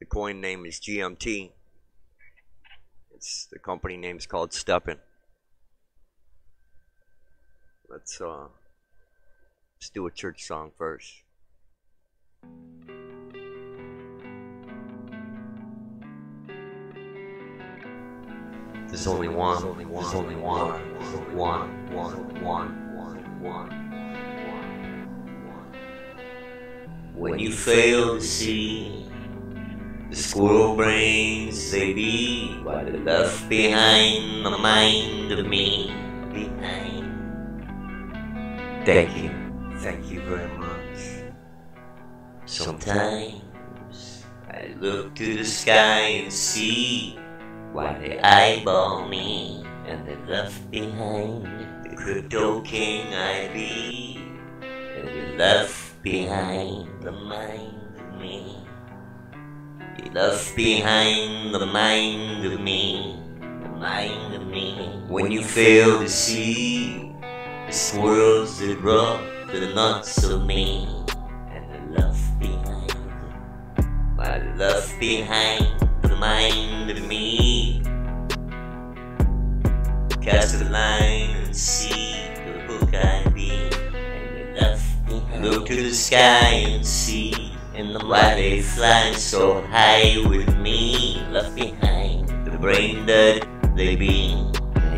The coin name is GMT. It's the company name is called STEPN. Let's uh let's do a church song first. There's only one, there's only one, one, one, one, one, one. When you fail to see squirrel brains they be what are left behind the mind of me behind. Thank you, thank you very much. Sometimes I look to the sky and see why they eyeball me and they left behind the crypto king I be and they left behind the mind of me. Left behind the mind of me, the mind of me. When you fail to see the swirls that rub the nuts of me, and the left behind, my left behind the mind of me. Cast a line and see the book I be, and the left behind. Look to the sky and see in the why they fly so high with me left behind the brain that they be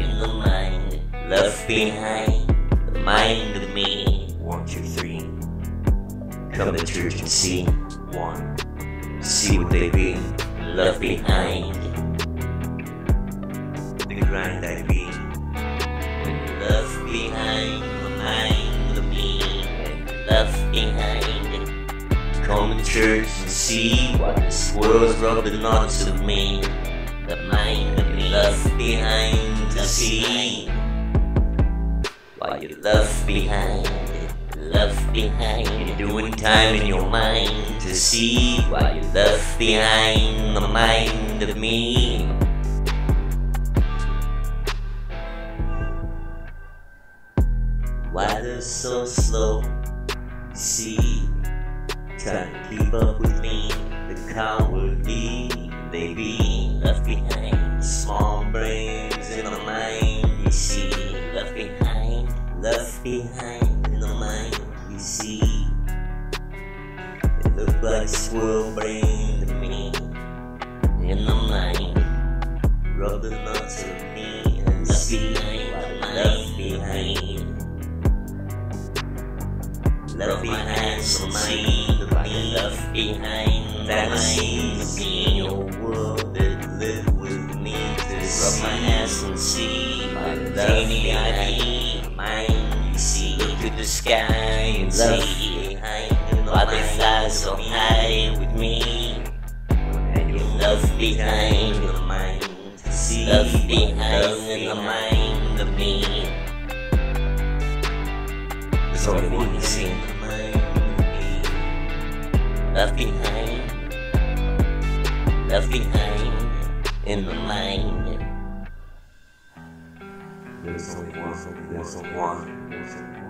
in the mind left behind the mind of me. One two three. Come to church and see. One see what they be left behind. The grind I be left behind the mind of me left behind Come to church and see what the squirrels rub the nuts of me. The mind of me left behind to see. What you left behind, left behind. You're doing time in your mind to see what you left behind the mind of me. Why they're so slow? See. Trying to keep up with me, the cowardly they be left behind. Small brains in the mind, you see, left behind, left behind in the mind, you see. It look like squirrel brain to me, in the mind. Rub the nuts of me and see what left behind. Left behind some mind left behind fantasies in your world that live with me. To rub my ass and see. My teeny ID mind you see look to the sky and see. Behind why they fly so high with me. And you're left behind the mind. See left behind in the mind of me. There's only one you left behind, left behind in the mind. There's only one, there's only one, there's only one.